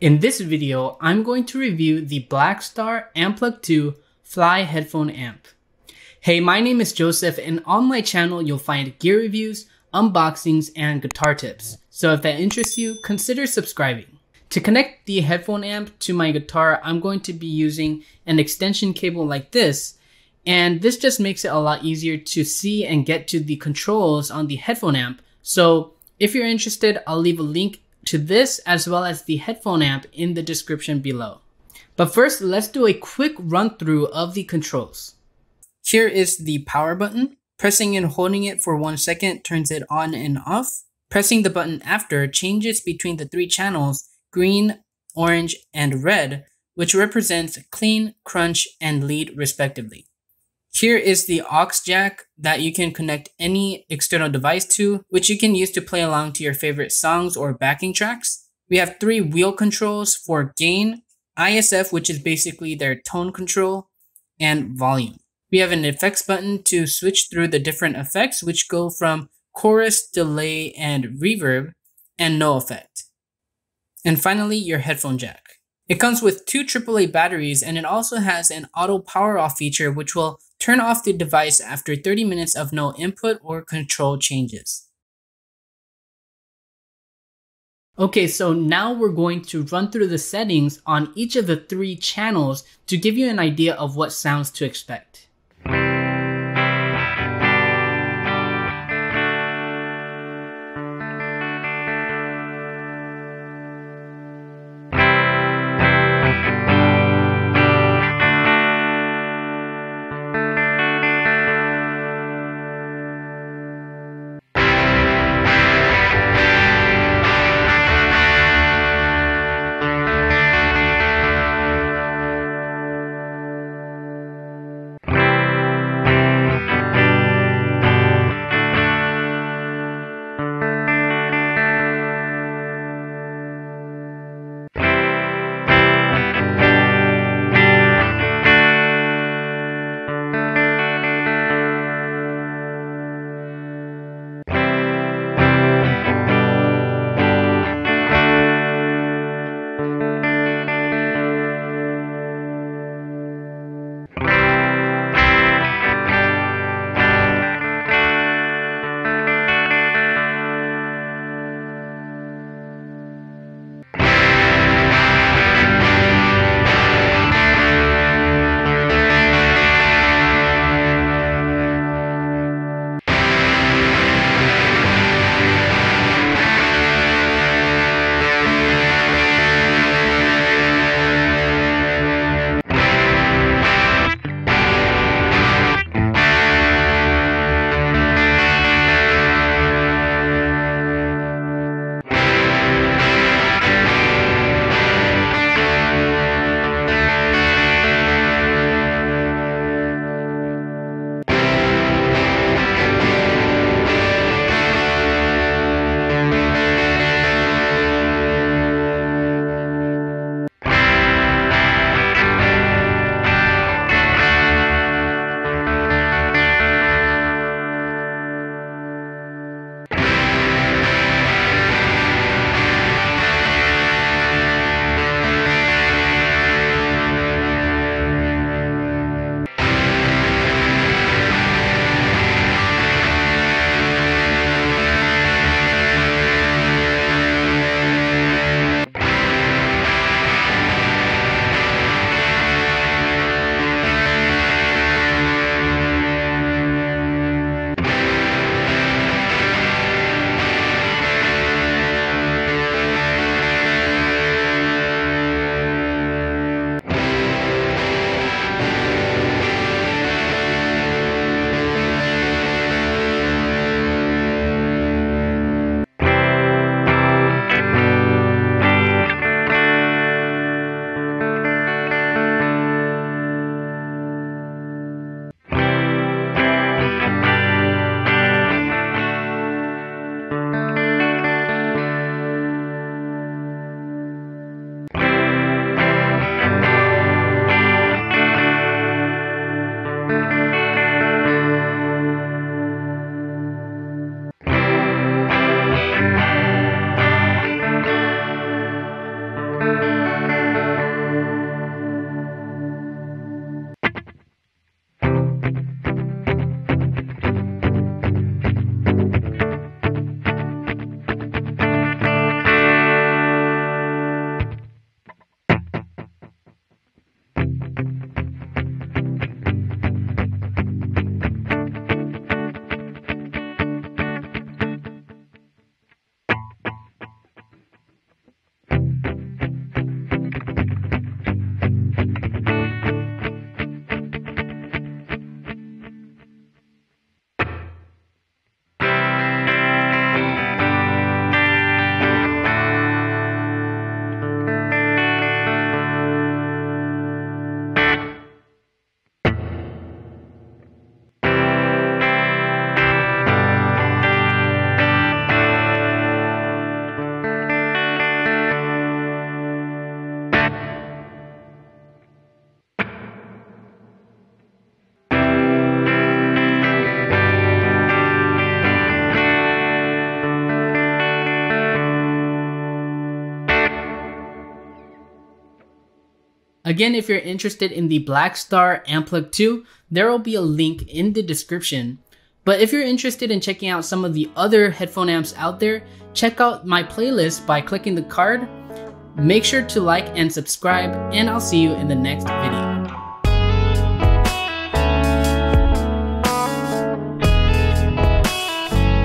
In this video, I'm going to review the Blackstar Amplug 2 Fly Headphone Amp. Hey, my name is Joseph and on my channel you'll find gear reviews, unboxings, and guitar tips. So if that interests you, consider subscribing. To connect the headphone amp to my guitar, I'm going to be using an extension cable like this, and this just makes it a lot easier to see and get to the controls on the headphone amp. So if you're interested, I'll leave a link to this as well as the headphone amp in the description below. But first, let's do a quick run through of the controls. Here is the power button. Pressing and holding it for one second turns it on and off. Pressing the button after changes between the three channels, green, orange, and red, which represents clean, crunch, and lead respectively. Here is the aux jack that you can connect any external device to, which you can use to play along to your favorite songs or backing tracks. We have three wheel controls for gain, ISF, which is basically their tone control, and volume. We have an effects button to switch through the different effects, which go from chorus, delay, and reverb, and no effect. And finally, your headphone jack. It comes with two AAA batteries and it also has an auto power off feature which will turn off the device after 30 minutes of no input or control changes. Okay, so now we're going to run through the settings on each of the three channels to give you an idea of what sounds to expect. Again, if you're interested in the Blackstar Amplug 2, there will be a link in the description. But if you're interested in checking out some of the other headphone amps out there, check out my playlist by clicking the card. Make sure to like and subscribe, and I'll see you in the next video.